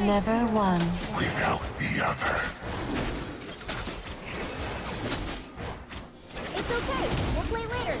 Never one. without the other. It's okay. We'll play later.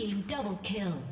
Team double kill.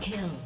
Kill.